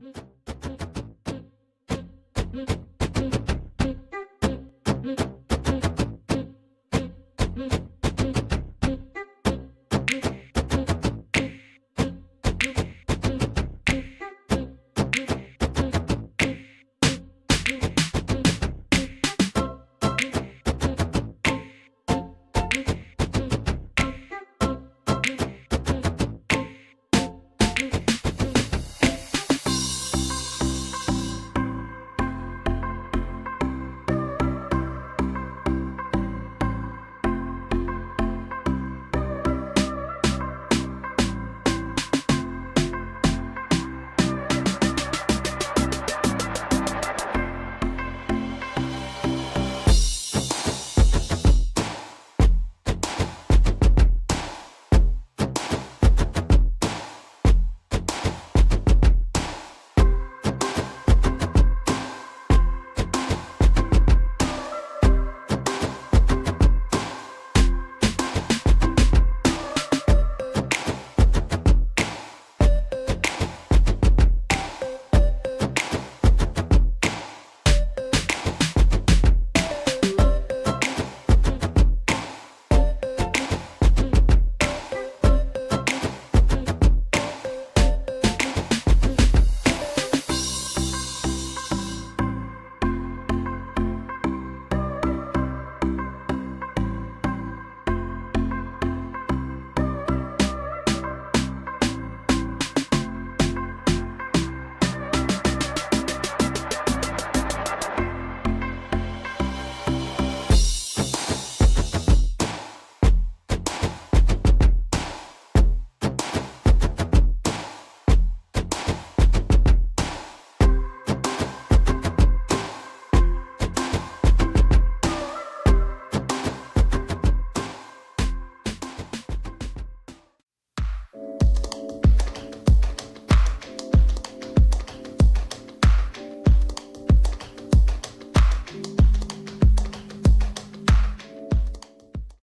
Mm-hmm.